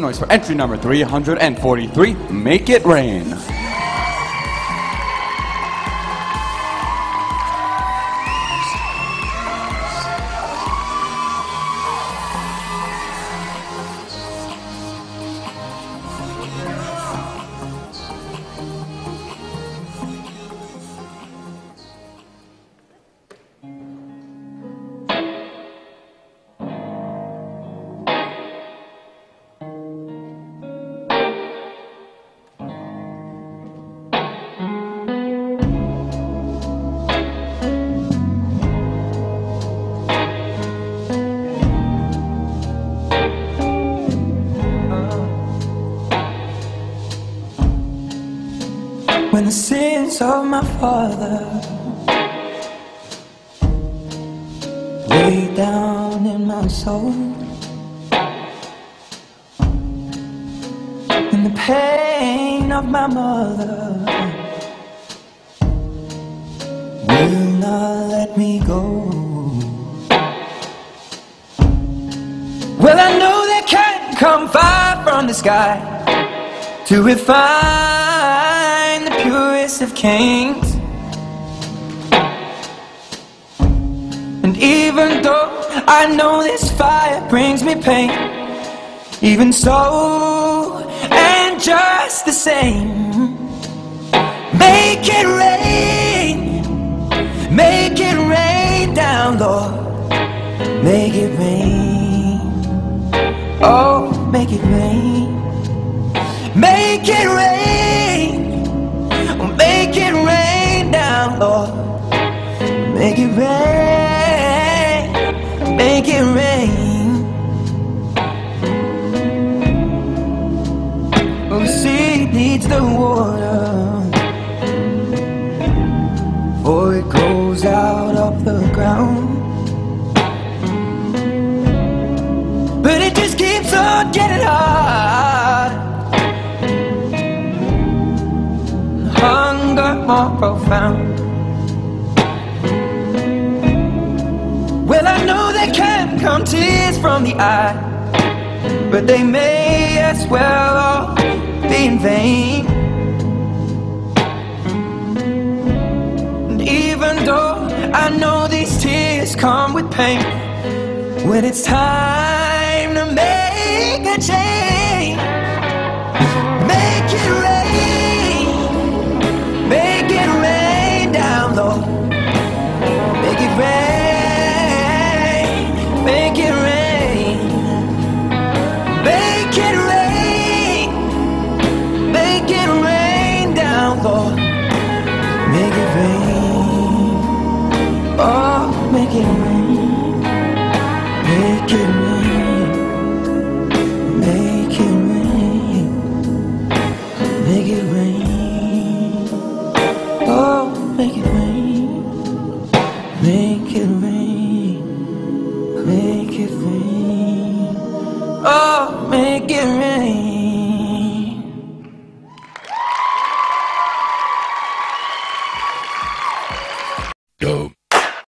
Noise for entry number 343, Make It Rain. Sins of my father. Lay down in my soul, and the pain of my mother. Will not let me go. Well, I know they can't come far from the sky to refine of kings. And even though I know this fire brings me pain, even so, and just the same, make it rain, make it rain down, Lord, make it rain, oh, make it rain. Make it rain, down, Lord. Make it rain, make it rain. Oh, seed needs the water, for it grows out of the ground. But it just keeps on getting hard. More profound. Well, I know there can come tears from the eye, but they may as well all be in vain. And even though I know these tears come with pain, when it's time to make Oh, make it rain. Make it rain.